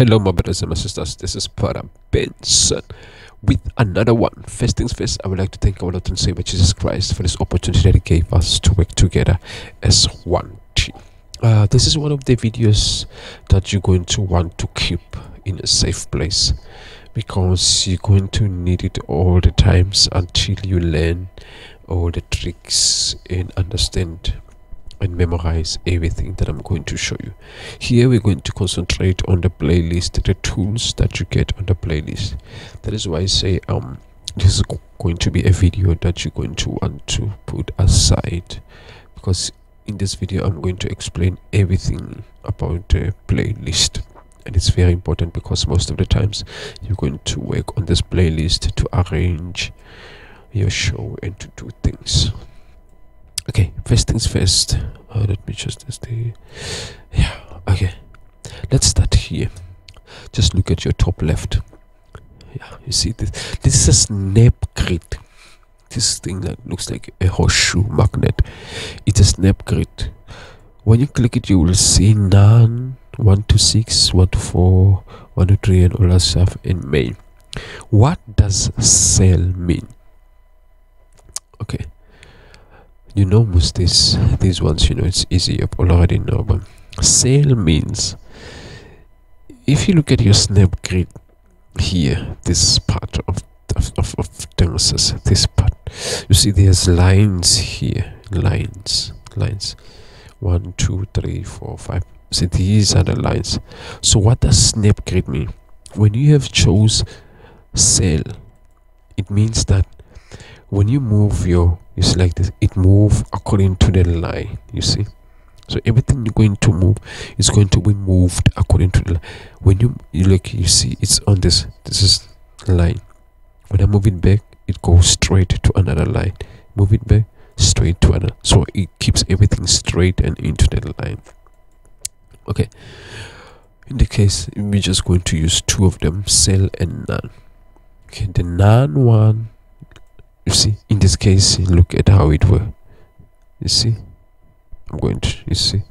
Hello, my brothers and my sisters. This is Para Benson with another one. First things first, I would like to thank our Lord and Savior Jesus Christ for this opportunity that He gave us to work together as one team. Uh, this is one of the videos that you're going to want to keep in a safe place because you're going to need it all the times until you learn all the tricks and understand and memorize everything that I'm going to show you. Here we're going to concentrate on the playlist, the tools that you get on the playlist. That is why I say um this is going to be a video that you're going to want to put aside because in this video I'm going to explain everything about the playlist and it's very important because most of the times you're going to work on this playlist to arrange your show and to do things okay first things first. Uh, let me just the yeah okay. Let's start here. Just look at your top left. Yeah you see this. This is a snap grid. This thing that looks like a horseshoe magnet. It's a snap grid. When you click it you will see none one to six one to four one to three and all that stuff in main what does cell mean? Okay you know most these these ones you know it's easy. You already know but cell means if you look at your snap grid here this part of of, of, of this part you see there's lines here lines lines. One two three four five. See these are the lines. So what does snap grid mean? When you have chose cell it means that when you move your you like this it move according to the line you see? So everything you're going to move is going to be moved according to the line when you you look you see it's on this this is line. When i move it back it goes straight to another line. Move it back straight to another so it keeps everything straight and into the line. Okay. In the case we're just going to use two of them cell and none okay the none one you see in this case look at how it works you see? I'm going to you see?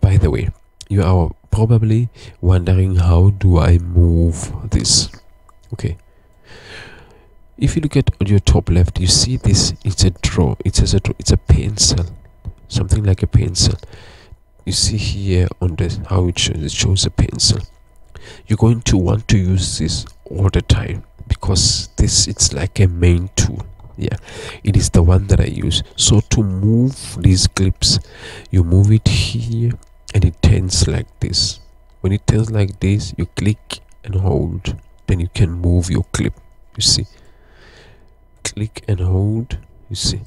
By the way you are probably wondering how do i move this? Okay. If you look at your top left you see this it's a draw it says a it's a pencil something like a pencil. You see here on the how it shows it shows a pencil. You're going to want to use this all the time because this it's like a main tool. Yeah. It is the one that i use. So to move these clips you move it here and it turns like this. When it turns like this you click and hold. Then you can move your clip you see. Click and hold you see.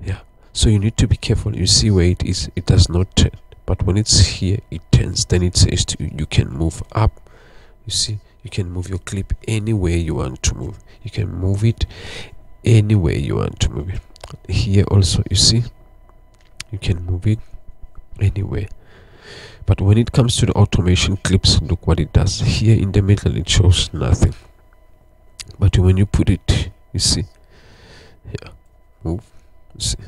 Yeah. So you need to be careful. You see where it is. It does not turn. But when it's here it turns. Then it says to you you can move up you see you can move your clip anywhere you want to move. You can move it anywhere you want to move it. Here also you see you can move it anywhere. But when it comes to the automation clips look what it does. Here in the middle it shows nothing. But when you put it you see yeah move you see.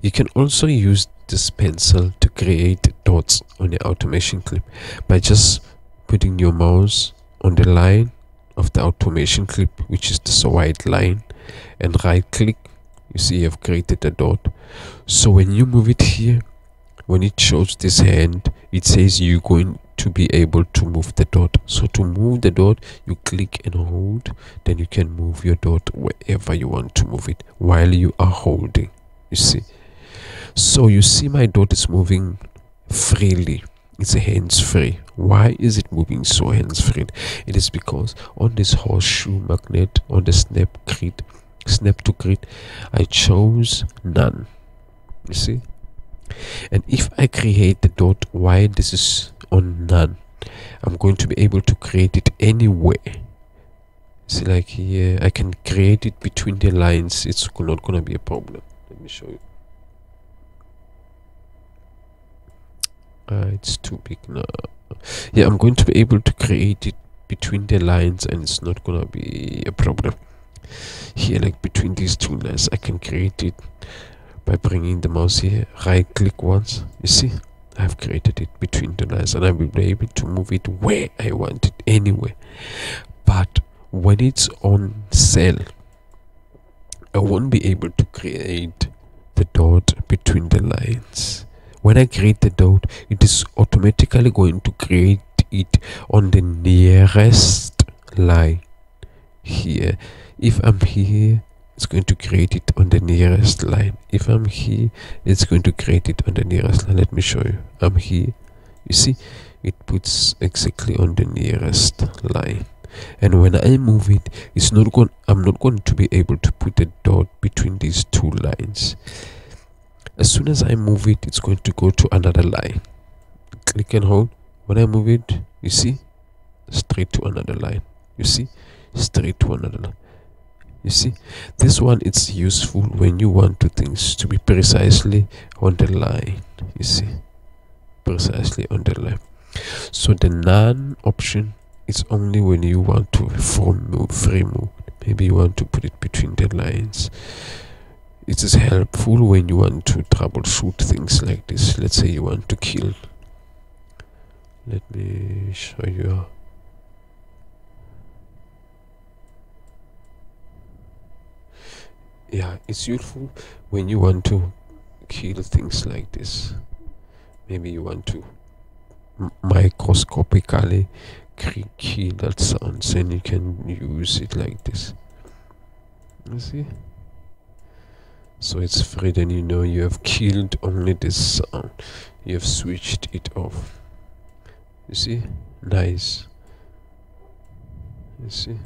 You can also use this pencil to create dots on the automation clip by just putting your mouse on the line of the automation clip which is this white line and right click you see you've created a dot. So when you move it here when it shows this hand it says you're going to be able to move the dot. So to move the dot you click and hold. Then you can move your dot wherever you want to move it while you are holding you see. So you see my dot is moving freely it's a hands free why is it moving so hands free it is because on this horseshoe magnet on the snap grid snap to grid i chose none. You see? And if i create the dot why this is on none? I'm going to be able to create it anywhere. See like here i can create it between the lines. It's not gonna be a problem. Let me show you uh, it's too big now. Yeah i'm going to be able to create it between the lines and it's not gonna be a problem. Here like between these two lines i can create it by bringing the mouse here. Right click once. You see? I've created it between the lines and I will be able to move it where I want it anyway. But when it's on cell, I won't be able to create the dot between the lines. When I create the dot, it is automatically going to create it on the nearest line here. If I'm here, it's going to create it on the nearest line. If I'm here, it's going to create it on the nearest line. Let me show you. I'm here. You see, it puts exactly on the nearest line. And when I move it, it's not going. I'm not going to be able to put a dot between these two lines. As soon as I move it, it's going to go to another line. Click and hold. When I move it, you see, straight to another line. You see, straight to another line you see this one it's useful when you want to things to be precisely on the line you see precisely on the line so the none option is only when you want to form move free move maybe you want to put it between the lines it is helpful when you want to troubleshoot things like this. Let's say you want to kill. Let me show you. Yeah it's useful when you want to kill things like this. Maybe you want to microscopically kill that sounds and you can use it like this. You see so it's free then you know you have killed only this sound you have switched it off. You see? Nice. You see?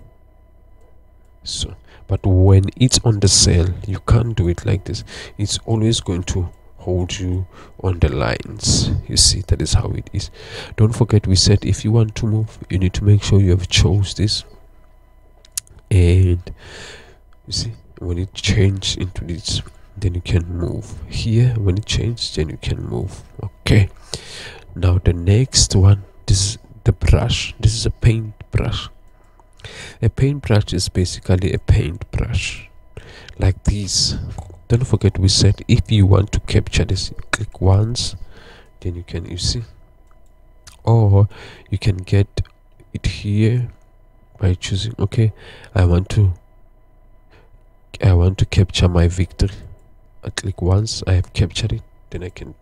So but when it's on the cell you can't do it like this. It's always going to hold you on the lines. You see? That is how it is. Don't forget we said if you want to move you need to make sure you have chose this. And you see when it changes into this then you can move here when it changes then you can move okay now the next one this is the brush this is a paint brush a paintbrush is basically a paintbrush like this. Don't forget we said if you want to capture this, click once, then you can you see, or you can get it here by choosing. Okay, I want to. I want to capture my victory. I click once. I have captured it. Then I can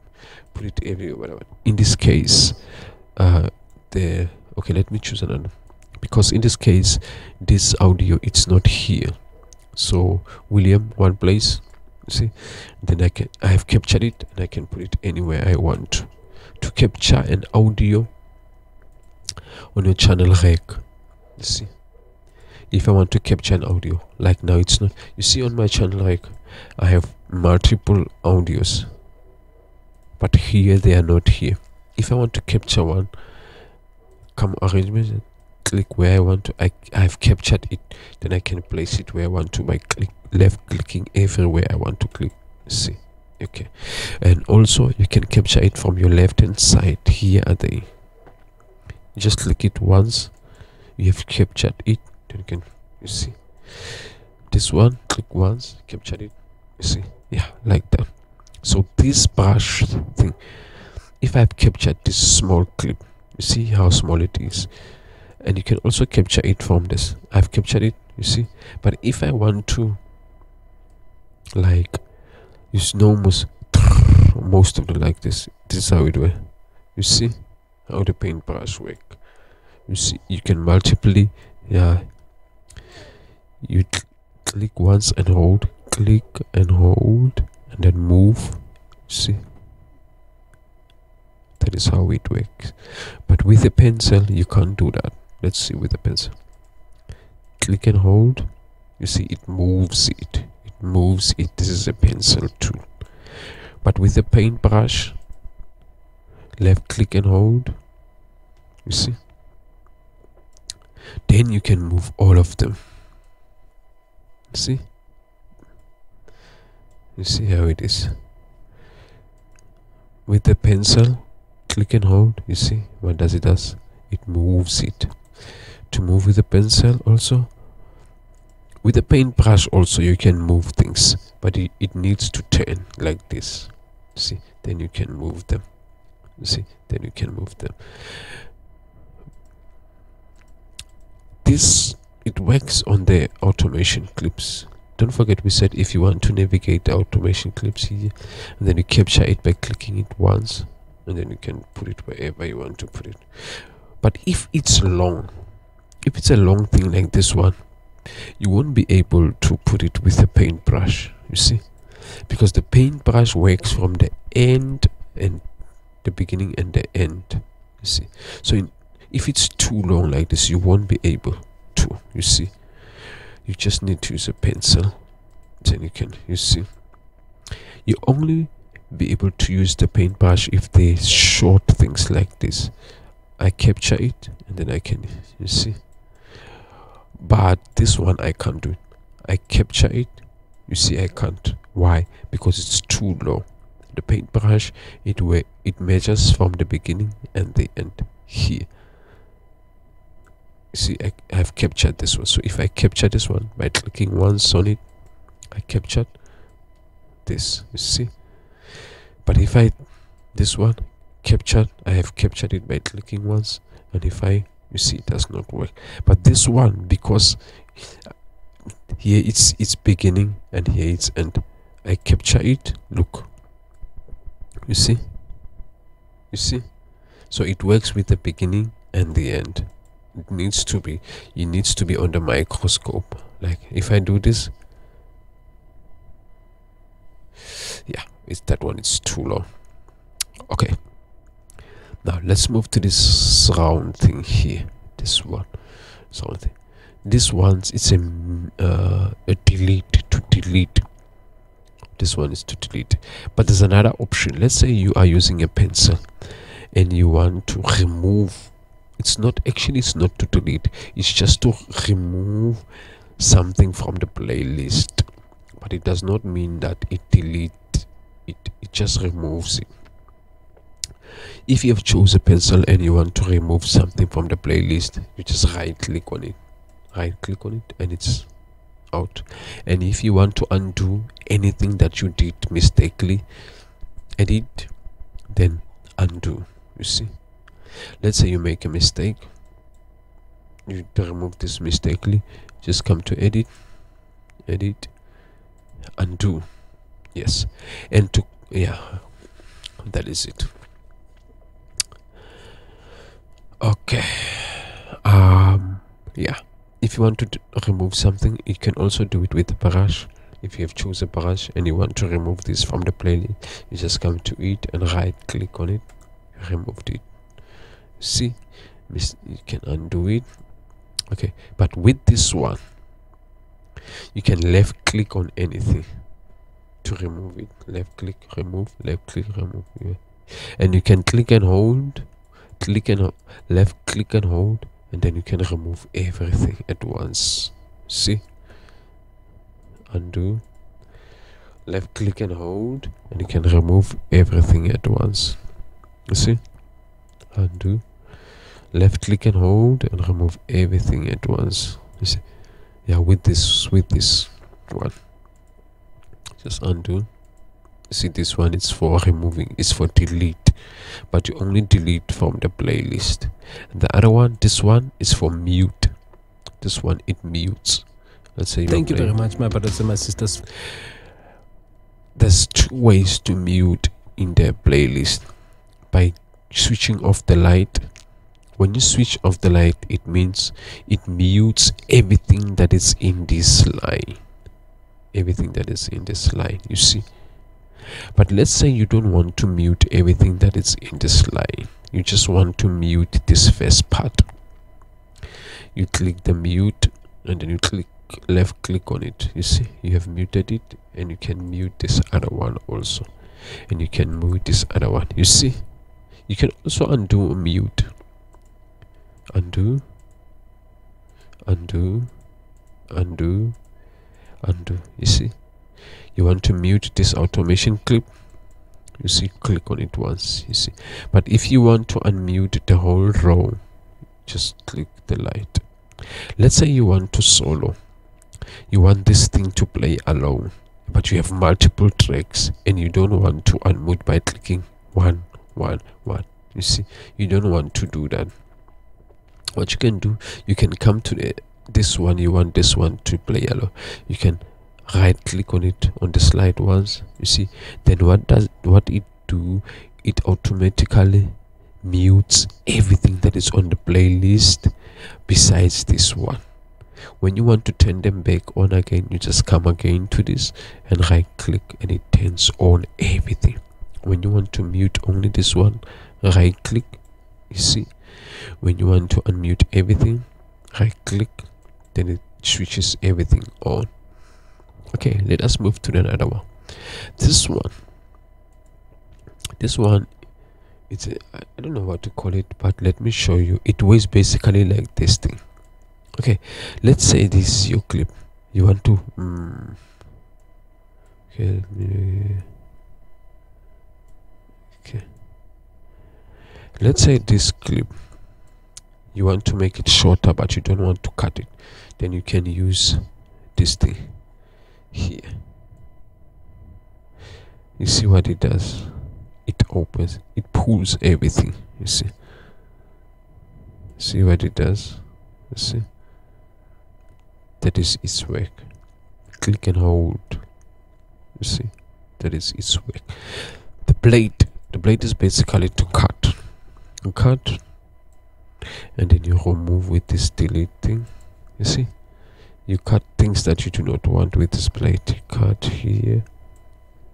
put it everywhere. In this case, uh, the okay. Let me choose another because in this case this audio it's not here so william one place see then i can i have captured it and i can put it anywhere i want to capture an audio on your channel rack see if i want to capture an audio like now it's not. You see on my channel rack i have multiple audios but here they are not here. If i want to capture one come arrangement click where I want to. I, I've captured it. Then I can place it where I want to by click left clicking everywhere I want to click. See. Okay. And also you can capture it from your left hand side. Here are they. Just click it once. You have captured it then you can you see? This one click once capture it. You see? Yeah like that. So this brush thing if I've captured this small clip you see how small it is? And you can also capture it from this. I've captured it you see? But if i want to like you no most most of the like this. This is how it works. You see? How the paintbrush work you see? You can multiply yeah you click once and hold click and hold and then move. See? That is how it works. But with a pencil you can't do that. Let's see with the pencil. Click and hold. You see it moves it. It moves it. This is a pencil tool. But with the paintbrush left click and hold. You see? Then you can move all of them see? You see how it is. With the pencil click and hold you see? What does it does? It moves it. To move with the pencil also with a paintbrush also you can move things but it, it needs to turn like this. See? Then you can move them. See? Then you can move them. This it works on the automation clips. Don't forget we said if you want to navigate the automation clips here and then you capture it by clicking it once and then you can put it wherever you want to put it. But if it's long if it's a long thing like this one you won't be able to put it with a paintbrush you see? Because the paintbrush works from the end and the beginning and the end you see? So in, if it's too long like this you won't be able to you see. You just need to use a pencil then you can you see. You only be able to use the paintbrush if they short things like this. I capture it and then I can you see. But this one I can't do. It I capture it. You see I can't. Why? Because it's too low. The paintbrush it way it measures from the beginning and the end here see I, have captured this one. So if I capture this one by clicking once on it I captured this you see. But if I this one captured I have captured it by clicking once and if I you see it does not work. But this one because here it's it's beginning and here it's end. I capture it look. You see? You see? So it works with the beginning and the end needs to be it needs to be the microscope. Like if I do this yeah it's that one it's too long. Okay. Now let's move to this round thing here. This one something this one's it's a uh, a delete to delete. This one is to delete. But there's another option. Let's say you are using a pencil and you want to remove it's not actually it's not to delete. It's just to remove something from the playlist. But it does not mean that it delete it it just removes it. If you have chose a pencil and you want to remove something from the playlist you just right click on it. Right click on it and it's out. And if you want to undo anything that you did mistakenly edit then undo you see let's say you make a mistake. You remove this mistakenly just come to edit. Edit. Undo. Yes. And to yeah. That is it. Okay. Um yeah. If you want to remove something you can also do it with a brush. If you have chosen a brush and you want to remove this from the playlist you just come to it and right click on it. Removed it see you can undo it. Okay but with this one you can left click on anything to remove it. Left click remove left click remove yeah. and you can click and hold click and left click and hold and then you can remove everything at once. See? Undo. Left click and hold and you can remove everything at once. You see? Undo left click and hold and remove everything at once. You see? Yeah with this with this one. Just undo. See this one is for removing it's for delete. But you only delete from the playlist. And the other one this one is for mute. This one it mutes. Let's say thank you very much my brothers and my sisters. There's two ways to mute in the playlist. By switching off the light when you switch off the light it means it mutes everything that is in this line everything that is in this line you see. But let's say you don't want to mute everything that is in this line you just want to mute this first part. You click the mute and then you click left click on it. You see you have muted it and you can mute this other one also. And you can mute this other one. You see you can also undo a mute undo. Undo. Undo. Undo. You see? You want to mute this automation clip? You see click on it once you see. But if you want to unmute the whole row just click the light. Let's say you want to solo. You want this thing to play alone but you have multiple tracks and you don't want to unmute by clicking one one one. You see? You don't want to do that what you can do you can come to the this one you want this one to play yellow. You can right click on it on the slide once you see. Then what does what it do it automatically mutes everything that is on the playlist besides this one. When you want to turn them back on again you just come again to this and right click and it turns on everything. When you want to mute only this one right click you see when you want to unmute everything right click then it switches everything on. Okay let us move to the another one. This one. This one it's a, I don't know what to call it but let me show you. It was basically like this thing. Okay let's say this is your clip. You want to mm, okay okay. Let's say this clip you want to make it shorter but you don't want to cut it. Then you can use this thing here. You see what it does? It opens it pulls everything you see. See what it does? You see? That is its work. Click and hold. You see? That is its work. The blade the blade is basically to cut. You cut and then you remove with this delete thing you see? You cut things that you do not want with this blade cut here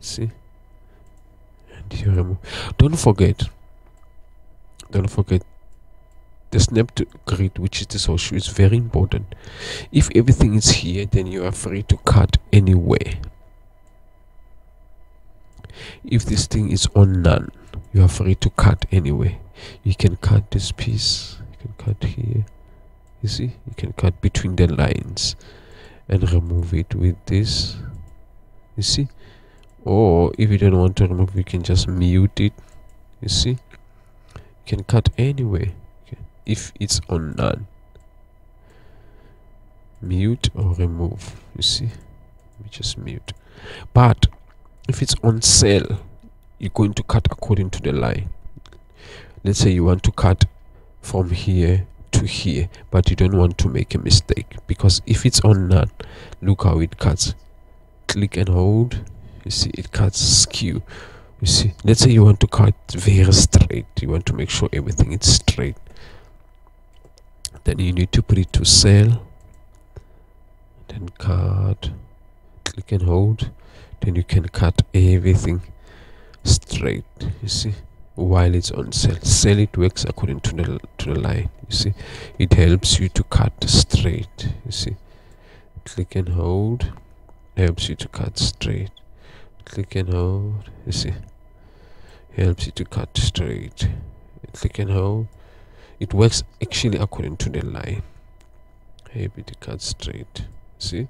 see? And you remove. Don't forget don't forget the snap to grid which is this horseshoe is very important. If everything is here then you are free to cut anywhere. If this thing is on none you are free to cut anyway you can cut this piece. You can cut here. You see? You can cut between the lines and remove it with this. You see? Or if you don't want to remove you can just mute it. You see? You can cut anyway okay. if it's on none. Mute or remove. You see? We just mute. But if it's on cell you're going to cut according to the line let's say you want to cut from here to here but you don't want to make a mistake because if it's on none look how it cuts. Click and hold you see it cuts skew. You see let's say you want to cut very straight you want to make sure everything is straight. Then you need to put it to cell then cut click and hold then you can cut everything straight you see while it's on cell sell it works according to the to the line you see. It helps you to cut straight you see. Click and hold helps you to cut straight. Click and hold you see. Helps you to cut straight. Click and hold. It works actually according to the line. Help you to cut straight see.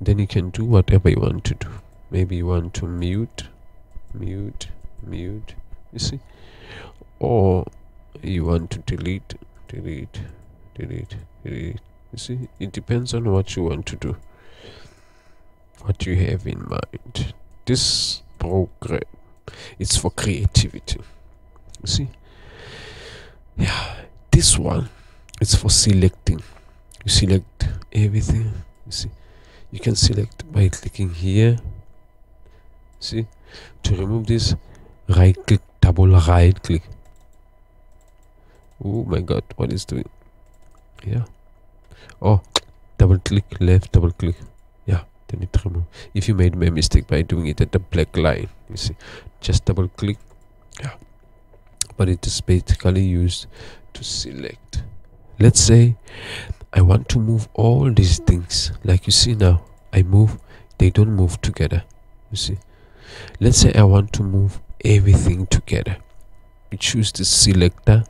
Then you can do whatever you want to do. Maybe you want to mute mute mute you see. Or you want to delete delete delete delete you see. It depends on what you want to do. What you have in mind. This program is for creativity you see. Yeah this one it's for selecting. You select everything you see. You can select by clicking here see. To remove this right click double right click oh my god what is doing? Yeah oh double click left double click. Yeah then it remove if you made a mistake by doing it at the black line you see. Just double click. Yeah but it is basically used to select. Let's say I want to move all these things. Like you see now I move they don't move together. You see. Let's say I want to move everything together. You choose the selector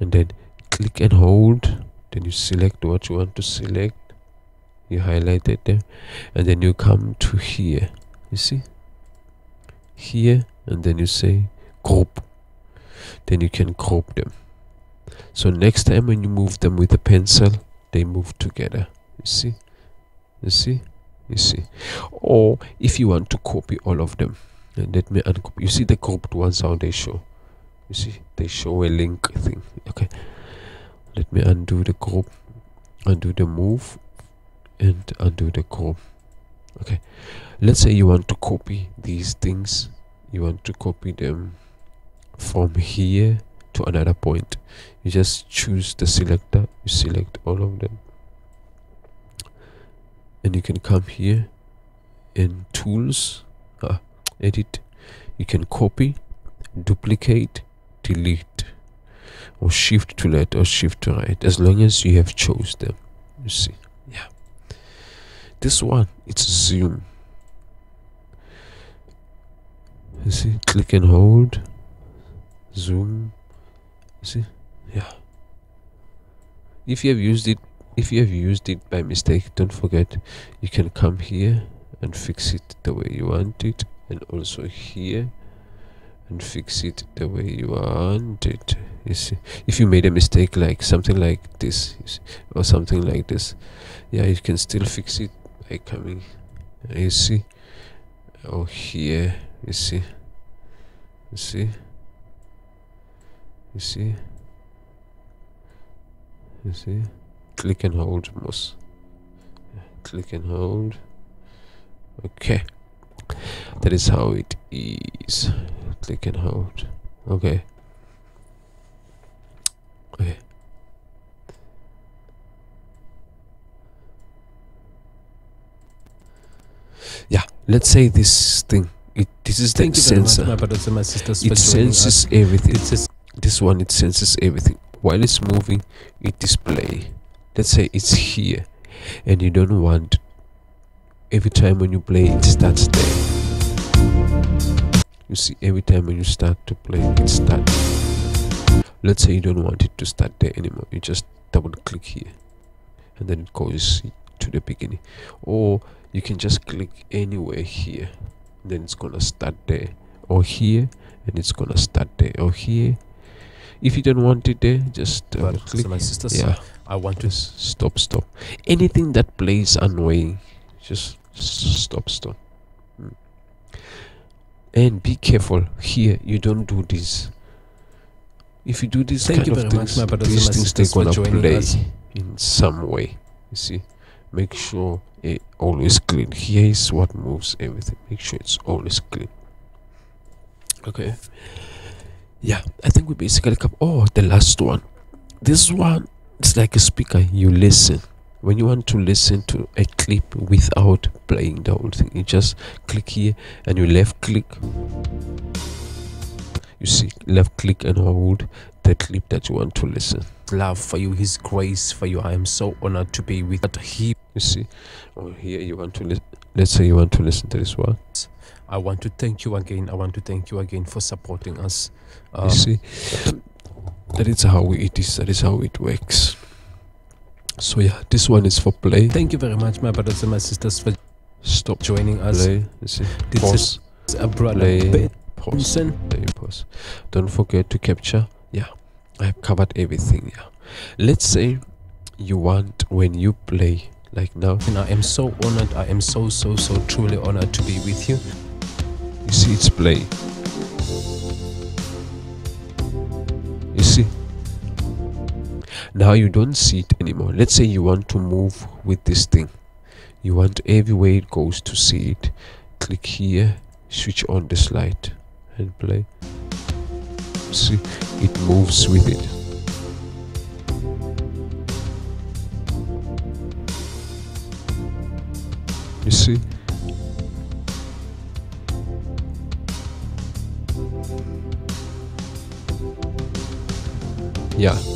and then click and hold. Then you select what you want to select. You highlight it there. And then you come to here. You see? Here and then you say group. Then you can group them. So next time when you move them with a pencil they move together. You see? You see? You see? Or if you want to copy all of them and let me uncopy you see the grouped ones how they show. You see they show a link thing. Okay. Let me undo the group undo the move and undo the group okay. Let's say you want to copy these things. You want to copy them from here to another point. You just choose the selector. You select all of them. And you can come here. In tools edit. You can copy duplicate delete or shift to left or shift to right as long as you have chose them you see. Yeah. This one it's zoom. You see click and hold zoom. You see? Yeah. If you have used it if you have used it by mistake don't forget you can come here and fix it the way you want it and also here and fix it the way you want it. You see if you made a mistake like something like this or something like this yeah you can still fix it by coming you see or here you see you see you see you see click and hold mouse click and hold okay that is how it is. Click and hold. Okay. Okay. Yeah let's say this thing. It this is the Thank much, sensor. my brothers and my sisters, it for joining us. senses everything. This one it senses everything. While it's moving it display. Let's say it's here and you don't want every time when you play it starts there you see every time when you start to play it starts. Let's say you don't want it to start there anymore. You just double click here. And then it goes to the beginning. Or you can just click anywhere here. Then it's gonna start there. Or here and it's gonna start there. Or here. If you don't want it there just double brothers click and my sisters, yeah. I want to stop stop. Anything that plays annoying just stop stop. And be careful. Here you don't do this. If you do this Thank kind you of very much, things my brothers these things they're gonna play us. in some way you see. Make sure it always clean. Here is what moves everything. Make sure it's always clean. Okay. Yeah i think we basically come oh the last one. This one it's like a speaker. You listen when you want to listen to a clip without playing the whole thing you just click here and you left click you see left click and hold the clip that you want to listen love for you, His grace for you. I am so honored to be with He. you see or here you want to listen let's say you want to listen to this one I want to thank you again. I want to thank you again for supporting us. Um, you see that is how it is that is how it works so yeah this one is for play. Thank you very much, my brothers and my sisters, for stop joining us. play This pause is a brother play pause. Play pause. Don't forget to capture yeah i've covered everything yeah. Let's say you want when you play like now. And I am so honored. I am so, so, so truly honored to be with you. you see it's play. You see now you don't see it anymore. Let's say you want to move with this thing. You want everywhere it goes to see it. Click here switch on the slide and play. See it moves with it. You see? Yeah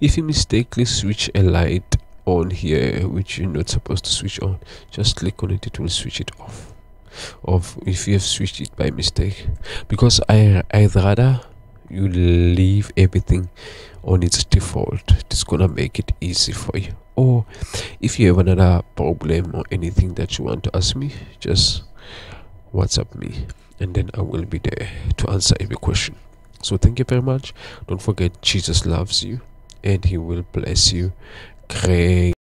if you mistakenly switch a light on here which you're not supposed to switch on. Just click on it it will switch it off. Of if you have switched it by mistake. Because i i'd rather you leave everything on its default. It's gonna make it easy for you. Or if you have another problem or anything that you want to ask me just whatsapp me and then i will be there to answer every question. So thank you very much. Don't forget jesus loves you and he will bless you. Great